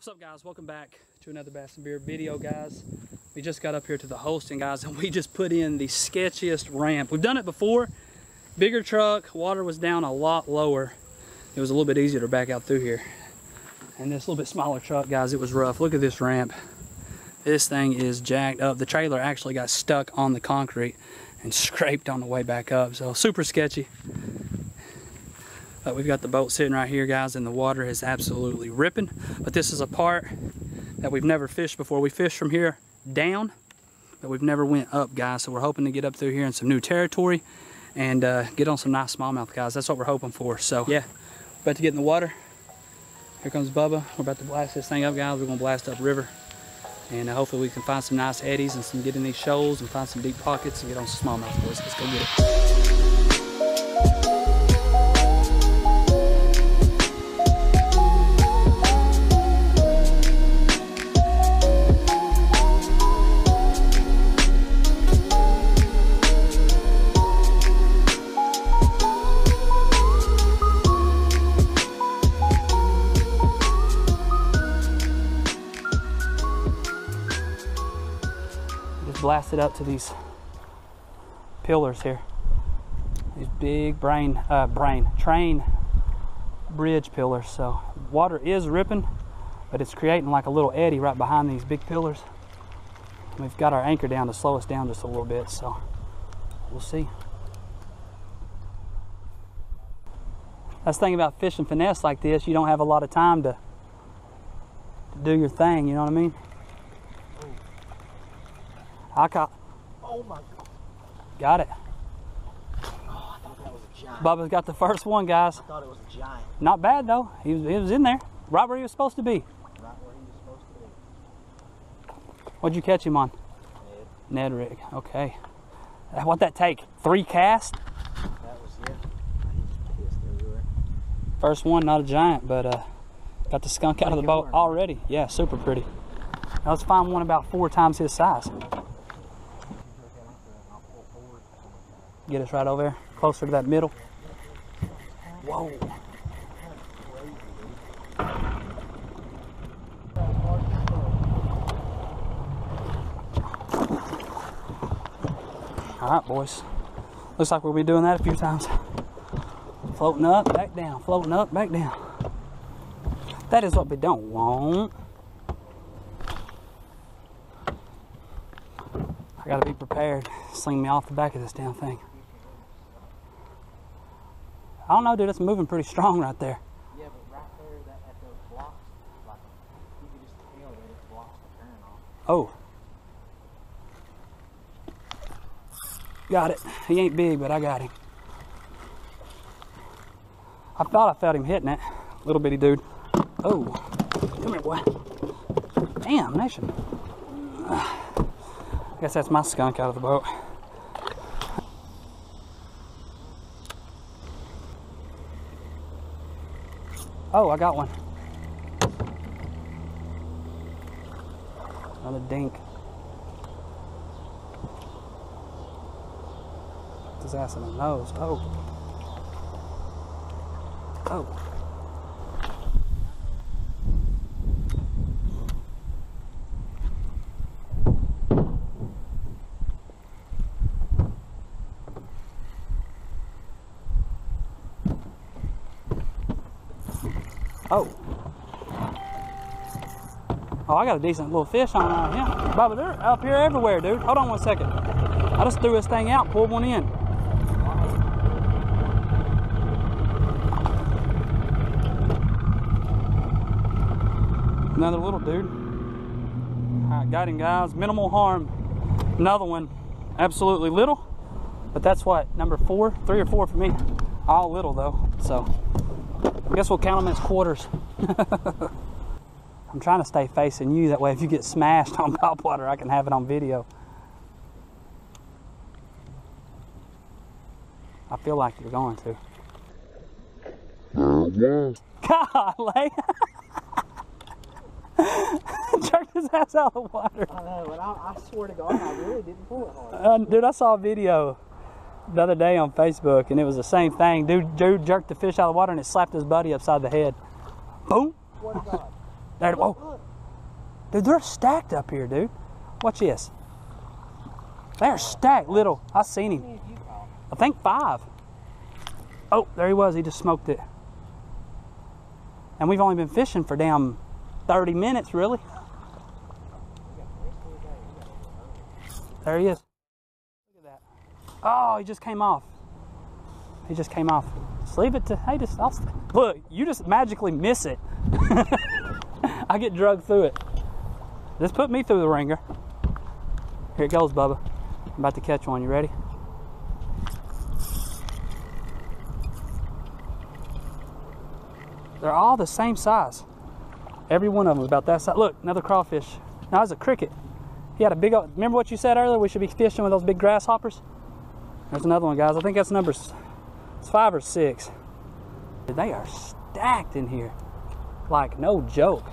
What's up guys? Welcome back to another Bass and Beer video guys. We just got up here to the Holston guys and we just put in the sketchiest ramp. We've done it before. Bigger truck, water was down a lot lower. It was a little bit easier to back out through here. And this little bit smaller truck guys, it was rough. Look at this ramp. This thing is jacked up. The trailer actually got stuck on the concrete and scraped on the way back up. So super sketchy. But we've got the boat sitting right here, guys, and the water is absolutely ripping. But this is a part that we've never fished before. We fished from here down, but we've never went up, guys. So we're hoping to get up through here in some new territory and uh, get on some nice smallmouth, guys. That's what we're hoping for. So yeah, about to get in the water. Here comes Bubba. We're about to blast this thing up, guys. We're gonna blast up river. And uh, hopefully we can find some nice eddies and some get in these shoals and find some deep pockets and get on some smallmouth, boys. Let's go get it. Blast it up to these pillars here. These big brain, uh, brain, train bridge pillars. So water is ripping, but it's creating like a little eddy right behind these big pillars. We've got our anchor down to slow us down just a little bit, so we'll see. That's the thing about fishing finesse like this, you don't have a lot of time to, to do your thing, you know what I mean? I caught, Oh my god. got it. Oh, I thought that was a giant. Bubba's got the first one, guys. I thought it was a giant. Not bad though. He was, he was in there, right where he was supposed to be. Right where he was supposed to be. What'd you catch him on? Ned, Ned rig. Okay. Uh, What'd that take? Three casts? that was it. He's pissed everywhere. First one, not a giant, but uh, got the skunk out of the boat already. Yeah, super pretty. Now let's find one about four times his size. He's looking after it. I'll pull forward. Get us right over there, closer to that middle. Whoa. All right, boys. Looks like we'll be doing that a few times. Floating up, back down, floating up, back down. That is what we don't want. I gotta be prepared. Sling me off the back of this damn thing. I don't know, dude. It's moving pretty strong right there. Yeah, but right there that, at those blocks, like, you can just tell that it blocks the turn off. Oh. Got it. He ain't big, but I got him. I thought I felt him hitting it. Little bitty dude. Oh. Come here, boy. Damn, nation. I guess that's my skunk out of the boat. Oh, I got one. Another dink. His ass in the nose. Oh. Oh. Oh. Oh, I got a decent little fish on out here. Bubba, they're up here everywhere, dude. Hold on one second. I just threw this thing out, pulled one in. Another little dude. All right, got him, guys. Minimal harm. Another one, absolutely little, but that's what number four, three or four for me. All little though, so I guess we'll count them as quarters. I'm trying to stay facing you. That way, if you get smashed on topwater, I can have it on video. I feel like you're going to. Golly. Jerked his ass out of the water. I know, but I, I swear to God, I really didn't pull it hard. Uh, dude, I saw a video the other day on Facebook, and it was the same thing. Dude, dude jerked the fish out of the water, and it slapped his buddy upside the head. Boom. There, whoa. Dude, they're stacked up here, dude. Watch this. They're stacked, little. I seen him. How many have you caught? I think five. Oh, there he was. He just smoked it. And we've only been fishing for damn 30 minutes, really. We got the rest of the day. We gotta go early. There he is. Oh, he just came off. He just came off. Just leave it to, hey, just, I'll, look, you just magically miss it. I get drugged through it. Just put me through the ringer. Here it goes, Bubba. I'm about to catch one. You ready? They're all the same size. Every one of them is about that size. Look, another crawfish. Now it's a cricket. He had a big. old- Remember what you said earlier? We should be fishing with those big grasshoppers. There's another one, guys. I think that's number it's five or six. They are stacked in here, like no joke.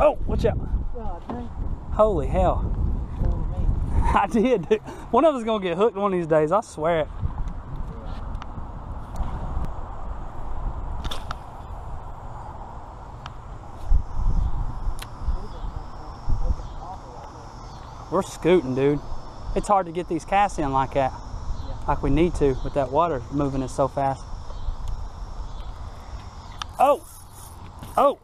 Oh, watch out! Holy hell! I did. One of us gonna get hooked one of these days. I swear it. We're scooting, dude. It's hard to get these casts in like that, like we need to, with that water moving it so fast. Oh, oh.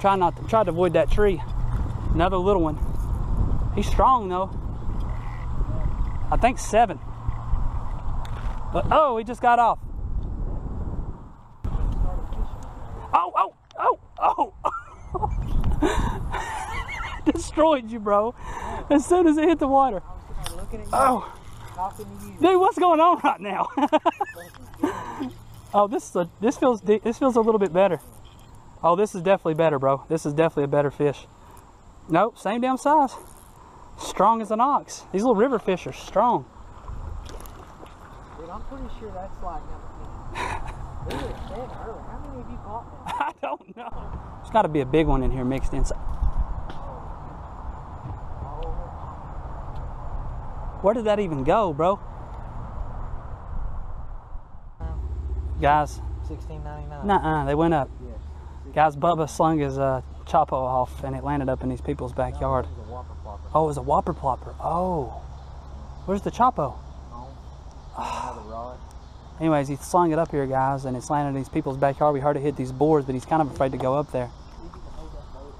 Try not to try to avoid that tree. Another little one. He's strong though. I think seven. But oh, he just got off. Oh, oh, oh, oh. Destroyed you, bro. As soon as it hit the water. I was sitting there looking at you, Oh, talking to you. dude, what's going on right now? oh, this is a, this feels this feels a little bit better. Oh, this is definitely better, bro. This is definitely a better fish. Nope, same damn size. Strong as an ox. These little river fish are strong. Dude, I'm pretty sure that's like number 10. We were saying earlier, how many have you caught now? I don't know. There's got to be a big one in here mixed inside. Oh, Where did that even go, bro? Guys, sixteen ninety nine. nuh-uh, they went up. Yes. Guys, Bubba slung his uh, Chapo off and it landed up in these people's backyard. No, it was a whopper plopper. Oh, it was a whopper plopper. Oh. Where's the Chapo? Oh. Rod. Anyways, he slung it up here, guys, and it's landed in these people's backyard. We heard it hit these boards, but he's kind of afraid to go up there. You can hold that boat.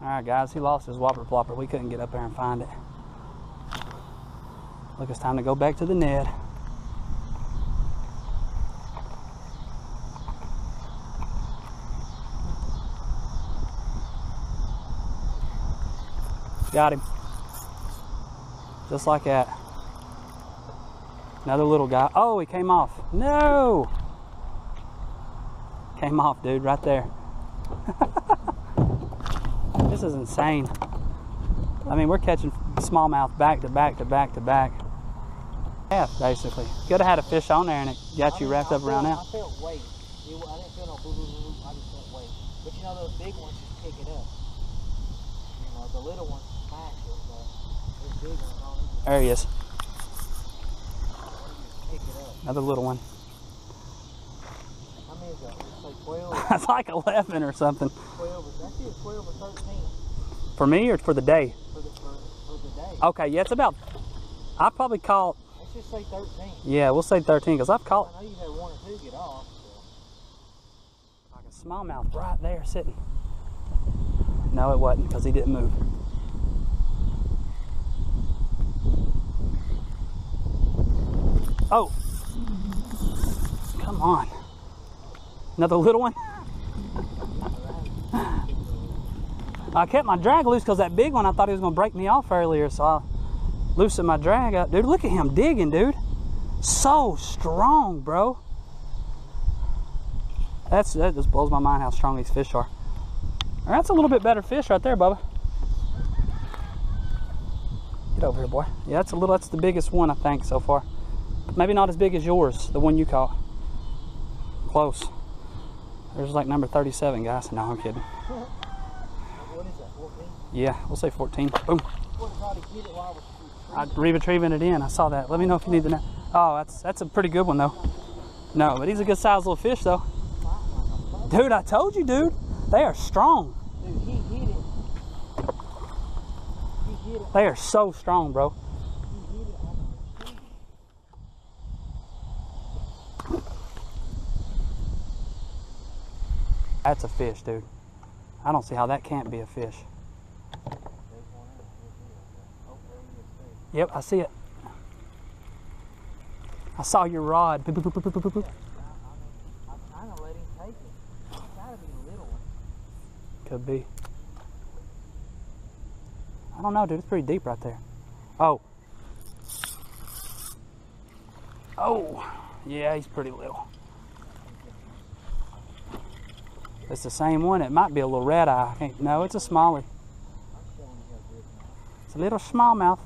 All right, guys, he lost his whopper plopper. We couldn't get up there and find it. Look, it's time to go back to the Ned. Got him. Just like that. Another little guy. Oh, he came off. No! Came off, dude, right there. This is insane. I mean, we're catching smallmouth back to back to back to back. Yeah, basically. Could have had a fish on there and it got you I wrapped mean, up I around that. I felt weight. It, I didn't feel no boo boo boo boo. I just felt weight. But you know those big ones just pick it up. You know the little ones smash it, but those big ones don't even There he is. pick it up. Another little one. How many is that? It's like 12, That's like 11 or something. 12 or, that's it, 12 or 13 For me or for the day? for the, for, for the day. Okay, yeah, it's about. I probably caught. Let's just say 13. Yeah, we'll say 13 because I've caught I know you had one or two get off. So. like a smallmouth right there sitting. No, it wasn't because he didn't move. Oh, come on. Another little one. I kept my drag loose because that big one I thought he was going to break me off earlier, so I loosened my drag up. Dude, look at him digging, dude. So strong, bro. That's that just blows my mind how strong these fish are. That's a little bit better fish right there, Bubba. Get over here, boy. Yeah, that's a little. That's the biggest one I think so far. Maybe not as big as yours, the one you caught. Close. There's like number 37, guys. No, I'm kidding. What is that, 14? Yeah, we'll say 14. Boom. We'll try to get it while we're I retrieving it in. I saw that. Let me know if you need the net. Oh, that's that's a pretty good one though. No, but he's a good sized little fish though. Dude, I told you, dude. They are strong. Dude, he hit it. He hit it. They are so strong, bro. He hit it on the machine. That's a fish, dude. I don't see how that can't be a fish. There's one in it. Here's the other. There he is, too. Yep, I see it. I saw your rod. Boop, boop, boop, boop, boop, boop, boop. I, I mean, I kind of let him take it. It's gotta be a little one. Could be. I don't know, dude. It's pretty deep right there. Oh. Oh. Yeah, he's pretty little. It's the same one. It might be a little red eye. I can't, no, it's a now. It's a little smallmouth.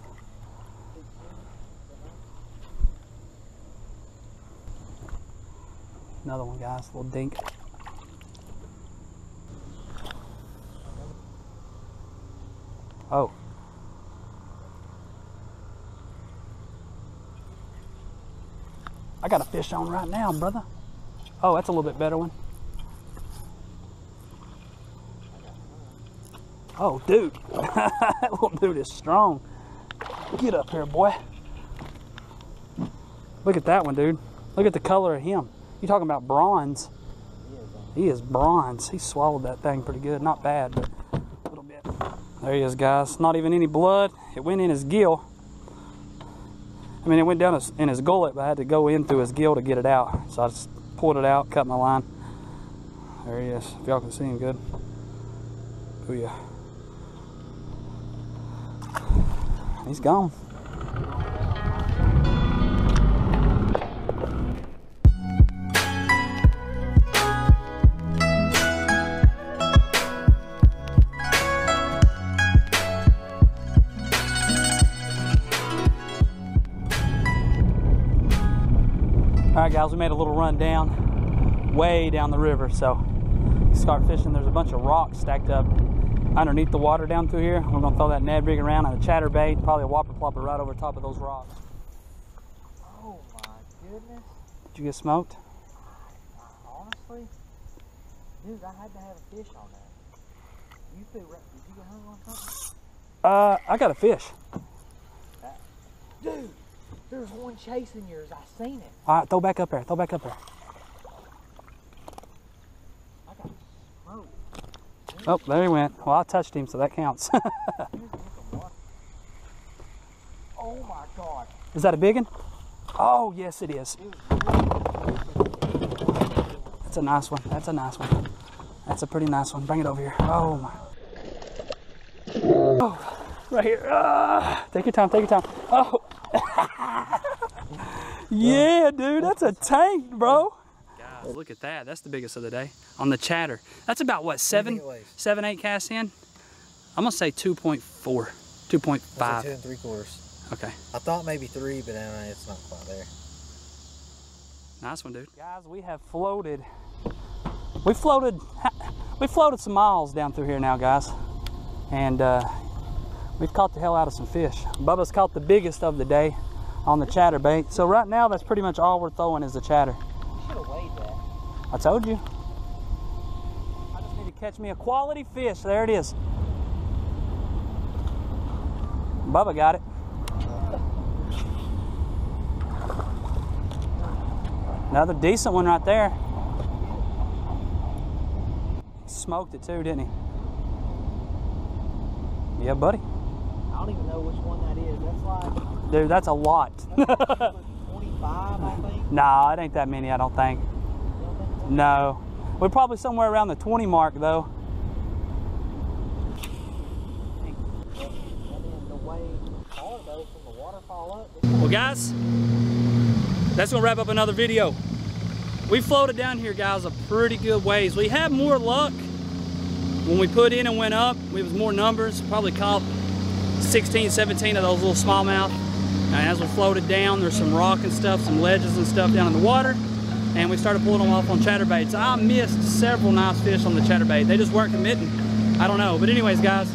Another one, guys. A little dink. Oh. I got a fish on right now, brother. Oh, that's a little bit better one. Oh, dude. that little dude is strong. Get up here, boy. Look at that one, dude. Look at the color of him. You talking about bronze? He is, bronze. He swallowed that thing pretty good. Not bad, but a little bit. There he is, guys. Not even any blood. It went in his gill. I mean, it went down in his gullet, but I had to go in through his gill to get it out. So I just pulled it out, cut my line. There he is. If y'all can see him good. Oh yeah. He's gone. All right, guys, we made a little run down, way down the river. So, start fishing. There's a bunch of rocks stacked up underneath the water down through here. We're gonna throw that Ned rig around and a chatterbait, probably a whopper plopper right over top of those rocks. Oh my goodness. Did you get smoked? Honestly, dude, I had to have a fish on that. You threw, did you get hung on something? Uh, I got a fish. Dude, there's one chasing yours. I seen it. All right, throw back up there. Throw back up there. I got smoked. Oh, there he went. Well, I touched him, so that counts. Here's the water. Oh my god. is that a big one? Oh, yes, it is. That's a nice one. That's a nice one. That's a pretty nice one. Bring it over here. Oh my. Oh, right here. Ah, take your time. Take your time. Oh. yeah, dude. That's a tank, bro. Guys, look at that. That's the biggest of the day on the chatter. That's about what seven, it seven, eight casts in. I'm gonna say 2.4, 2.5. two and three quarters. Okay. I thought maybe three, but uh, it's not quite there. Nice one, dude. Guys, we have floated. We floated. We floated some miles down through here now, guys, and uh, we've caught the hell out of some fish. Bubba's caught the biggest of the day on the chatterbait. So right now, that's pretty much all we're throwing is the chatter. You should have weighed that. I told you. I just need to catch me a quality fish. There it is. Bubba got it. Another decent one right there. Smoked it too, didn't he? Yeah, buddy. I don't even know which one that is. That's like Dude, that's a lot. that's like 25, I think. nah, it ain't that many, I don't think. You don't think so? No. We're probably somewhere around the 20 mark, though. Well, guys, that's gonna wrap up another video. We floated down here, guys, a pretty good ways. We had more luck when we put in and went up. It was more numbers. Probably caught 16, 17 of those little smallmouth. And as we floated down, there's some rock and stuff, some ledges and stuff down in the water. And we started pulling them off on chatterbaits. I missed several nice fish on the chatterbait. They just weren't committing. I don't know. But anyways, guys,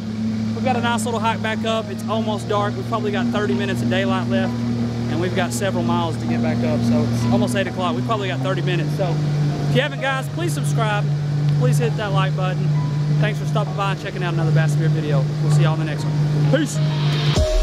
we've got a nice little hike back up. It's almost dark. We've probably got 30 minutes of daylight left, and we've got several miles to get back up. So it's almost 8 o'clock. We've probably got 30 minutes. So if you haven't, guys, please subscribe. Please hit that like button. Thanks for stopping by and checking out another Bass Beer video. We'll see y'all in the next one. Peace.